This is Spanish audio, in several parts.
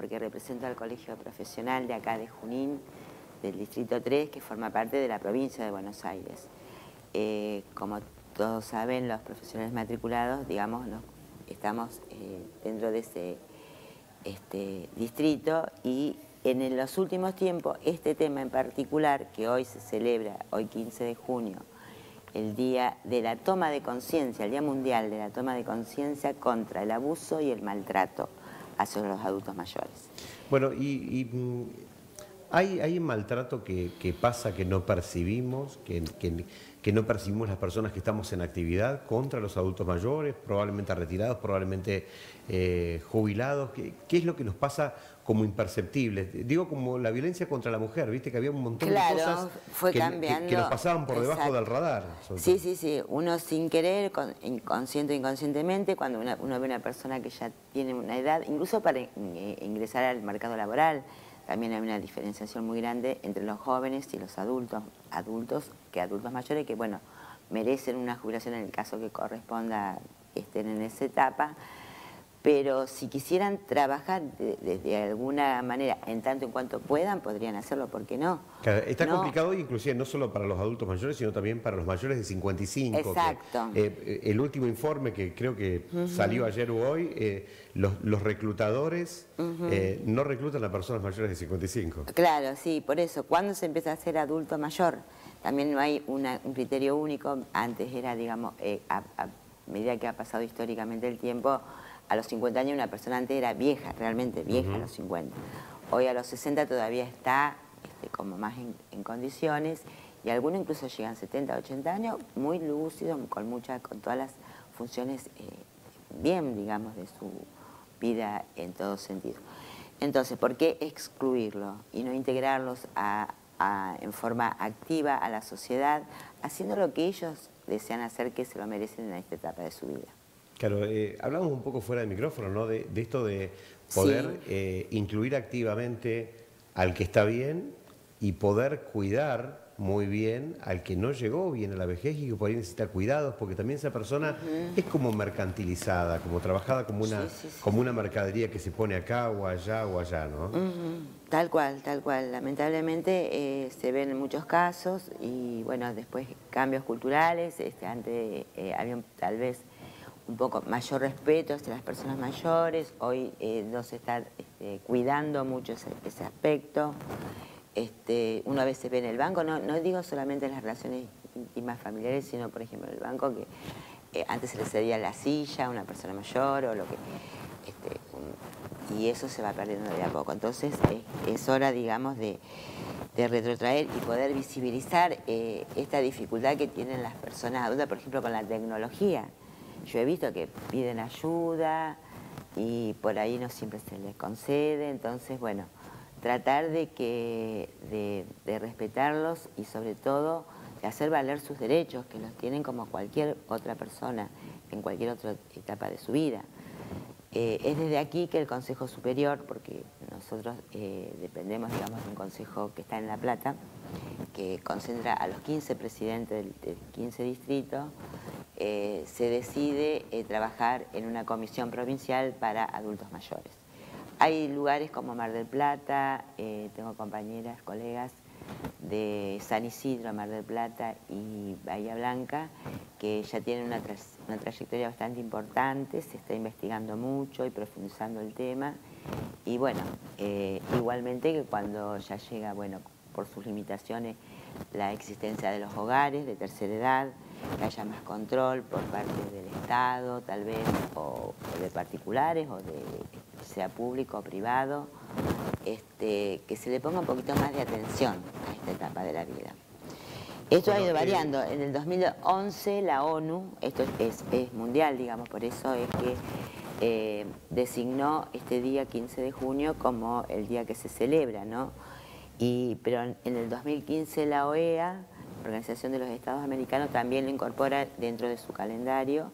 porque represento al colegio profesional de acá de Junín, del Distrito 3, que forma parte de la provincia de Buenos Aires. Eh, como todos saben, los profesionales matriculados, digamos, estamos eh, dentro de ese este, distrito y en los últimos tiempos este tema en particular, que hoy se celebra, hoy 15 de junio, el día de la toma de conciencia, el Día Mundial de la Toma de Conciencia contra el abuso y el maltrato hacia los adultos mayores. Bueno, y, mm, hay, hay maltrato que, pasa que no percibimos, que, que, no percibimos las personas que estamos en actividad contra los adultos mayores, probablemente retirados, probablemente eh, jubilados. ¿Qué, es lo que nos pasa como imperceptibles? Digo como la violencia contra la mujer, viste que había un montón de cosas fue que, cambiando. que, nos pasaban por debajo del radar. Sí, sí, sí. Uno sin querer, inconsciente o inconscientemente, cuando uno ve una persona que ya tiene una edad, incluso para ingresar al mercado laboral, también hay una diferenciación muy grande entre los jóvenes y los adultos, adultos que adultos mayores que, bueno, merecen una jubilación en el caso que corresponda estén en esa etapa, pero si quisieran trabajar de, alguna manera, en tanto en cuanto puedan, podrían hacerlo, ¿por qué no? está complicado inclusive no solo para los adultos mayores, sino también para los mayores de 55. Exacto. Eh, el último informe que creo que salió ayer o hoy, eh, los, reclutadores eh, no reclutan a personas mayores de 55. Claro, sí, por eso, ¿cuándo se empieza a ser adulto mayor? También no hay un criterio único, antes era, digamos, a medida que ha pasado históricamente el tiempo, a los 50 años una persona antes era vieja, realmente vieja a los 50. Hoy a los 60 todavía está este, como más en, condiciones y algunos incluso llegan 70, 80 años muy lúcidos, con, muchas, con todas las funciones eh, bien, digamos, de su vida en todo sentido. Entonces, ¿por qué excluirlo y no integrarlos en forma activa a la sociedad, haciendo lo que ellos desean hacer, que se lo merecen en esta etapa de su vida? Claro, eh, hablamos un poco fuera del micrófono, ¿no? De, esto de poder eh, incluir activamente al que está bien y poder cuidar muy bien al que no llegó bien a la vejez y que por ahí necesita cuidados, porque también esa persona es como mercantilizada, como trabajada como una, como una mercadería que se pone acá o allá o allá, ¿no? Tal cual, tal cual. Lamentablemente eh, se ven en muchos casos y bueno, después cambios culturales, este, antes había tal vez un poco mayor respeto hacia las personas mayores, hoy eh, no se está este, cuidando mucho ese, aspecto. Este, uno a veces ve en el banco, no, no digo solamente en las relaciones íntimas familiares, sino por ejemplo el banco que eh, antes se le cedía la silla a una persona mayor o lo que... Este, y eso se va perdiendo de a poco. Entonces es, hora, digamos, de, retrotraer y poder visibilizar eh, esta dificultad que tienen las personas adultas, por ejemplo, con la tecnología. Yo he visto que piden ayuda y por ahí no siempre se les concede, entonces, bueno, tratar de, que, de, respetarlos y sobre todo de hacer valer sus derechos, que los tienen como cualquier otra persona en cualquier otra etapa de su vida. Eh, es desde aquí que el Consejo Superior, porque nosotros eh, dependemos, digamos, de un consejo que está en La Plata, que concentra a los 15 presidentes del 15 distritos, eh, se decide eh, trabajar en una comisión provincial para adultos mayores. Hay lugares como Mar del Plata, eh, tengo compañeras, colegas de San Isidro, Mar del Plata y Bahía Blanca, que ya tienen una, trayectoria bastante importante, se está investigando mucho y profundizando el tema. Y bueno, igualmente que cuando ya llega, bueno, por sus limitaciones, la existencia de los hogares de tercera edad, que haya más control por parte del Estado, tal vez, o, de particulares, o de sea público o privado, este, que se le ponga un poquito más de atención a esta etapa de la vida. Esto ha ido variando. En el 2011 la ONU, esto es, mundial, digamos, por eso es que eh, designó este día 15 de junio como el día que se celebra, ¿no? Y, pero en el 2015 la OEA Organización de los Estados Americanos también lo incorpora dentro de su calendario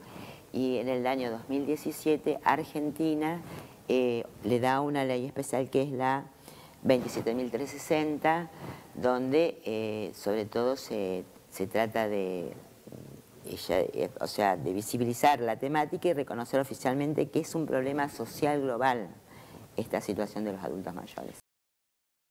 y en el año 2017 Argentina eh, le da una ley especial que es la 27.360, donde eh, sobre todo se, trata de, eh, o sea, de visibilizar la temática y reconocer oficialmente que es un problema social global esta situación de los adultos mayores.